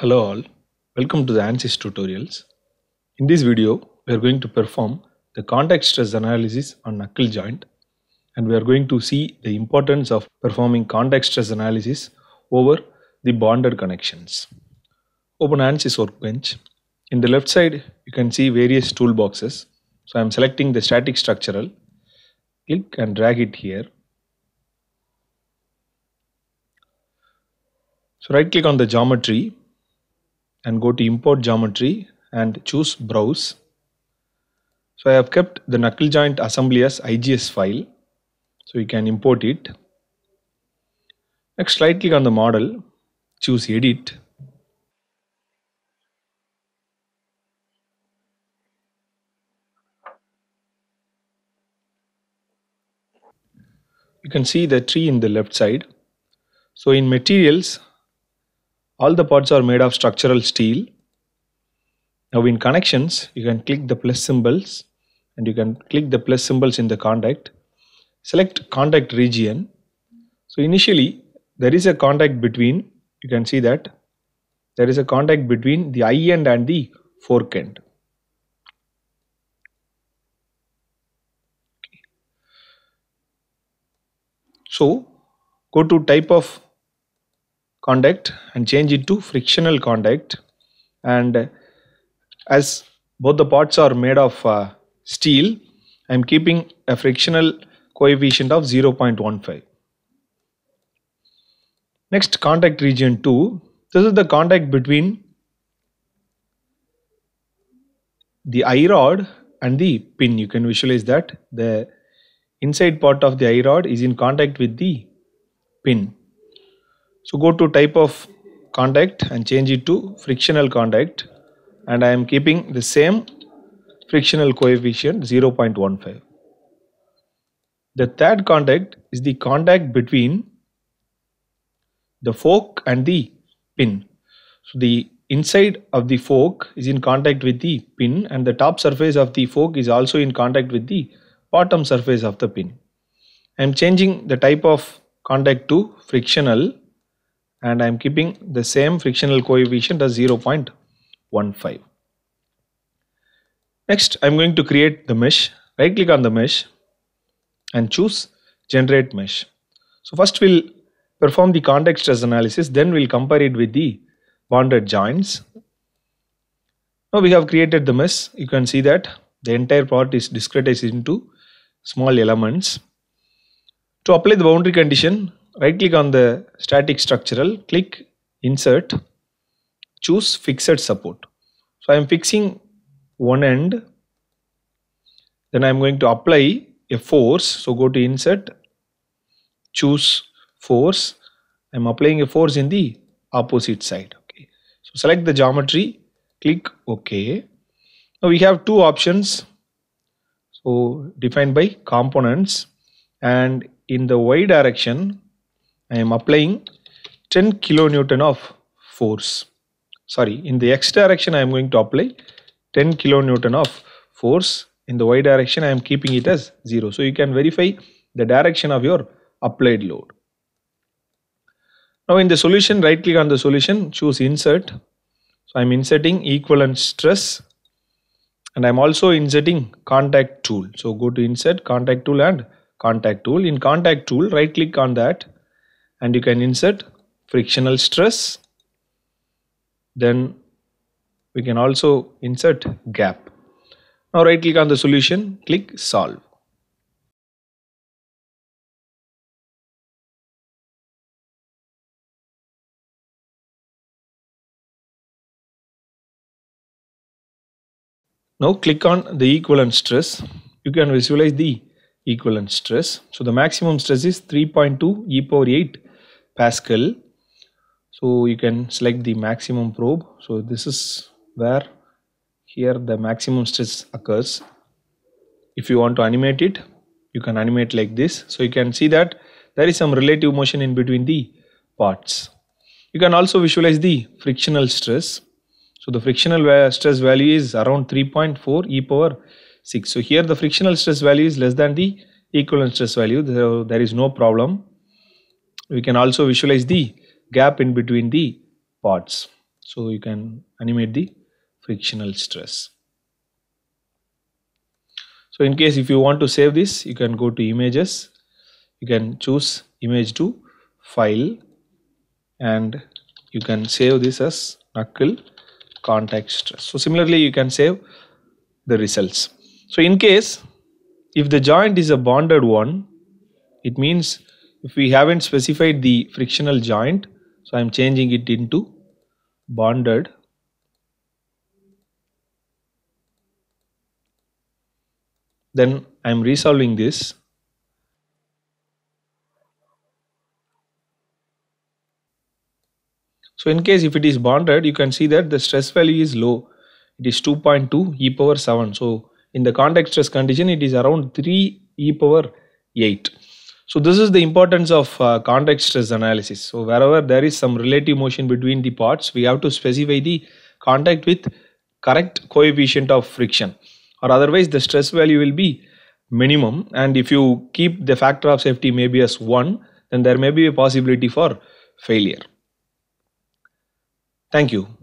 Hello all, welcome to the ANSYS tutorials. In this video, we are going to perform the contact stress analysis on knuckle joint and we are going to see the importance of performing contact stress analysis over the bonded connections. Open ANSYS workbench. In the left side, you can see various toolboxes. So I am selecting the static structural, click and drag it here. So right click on the geometry and go to import geometry and choose browse. So I have kept the knuckle joint assembly as IGS file. So you can import it. Next right click on the model, choose edit. You can see the tree in the left side. So in materials, all the parts are made of structural steel. Now in connections, you can click the plus symbols and you can click the plus symbols in the contact. Select contact region. So initially there is a contact between, you can see that there is a contact between the eye end and the fork end. So go to type of contact and change it to frictional contact and as both the parts are made of uh, steel I am keeping a frictional coefficient of 0.15 next contact region 2 this is the contact between the eye rod and the pin. You can visualize that. The inside part of the eye rod is in contact with the pin so go to type of contact and change it to frictional contact and I am keeping the same frictional coefficient 0.15. The third contact is the contact between the fork and the pin. So the inside of the fork is in contact with the pin and the top surface of the fork is also in contact with the bottom surface of the pin. I am changing the type of contact to frictional and I am keeping the same frictional coefficient as 0.15. Next, I am going to create the mesh. Right click on the mesh and choose generate mesh. So first we'll perform the contact stress analysis, then we'll compare it with the bonded joints. Now we have created the mesh. You can see that the entire part is discretized into small elements. To apply the boundary condition, right click on the static structural, click insert, choose fixed support. So I am fixing one end, then I am going to apply a force. So go to insert, choose force. I am applying a force in the opposite side. Okay. So select the geometry, click OK. Now we have two options. So defined by components and in the y direction I am applying 10 kilonewton of force. Sorry, in the x direction I am going to apply 10 kilonewton of force. In the y direction I am keeping it as 0. So you can verify the direction of your applied load. Now in the solution, right click on the solution, choose insert. So I am inserting equivalent stress and I am also inserting contact tool. So go to insert contact tool and contact tool. In contact tool, right click on that and you can insert frictional stress. Then we can also insert gap. Now right click on the solution click solve. Now click on the equivalent stress. You can visualize the equivalent stress. So the maximum stress is 3.2 e power 8 Pascal. So you can select the maximum probe. So this is where here the maximum stress occurs. If you want to animate it, you can animate like this. So you can see that there is some relative motion in between the parts. You can also visualize the frictional stress. So the frictional stress value is around 3.4 e power 6. So here the frictional stress value is less than the equivalent stress value. So there is no problem. We can also visualize the gap in between the parts. So you can animate the frictional stress. So in case if you want to save this, you can go to images, you can choose image to file and you can save this as knuckle contact stress. So similarly you can save the results. So in case if the joint is a bonded one, it means if we haven't specified the frictional joint, so I am changing it into bonded then I am resolving this So in case if it is bonded, you can see that the stress value is low. It is 2.2 e power 7. So in the contact stress condition, it is around 3 e power 8. So this is the importance of uh, contact stress analysis. So wherever there is some relative motion between the parts, we have to specify the contact with correct coefficient of friction or otherwise the stress value will be minimum and if you keep the factor of safety maybe as 1 then there may be a possibility for failure. Thank you.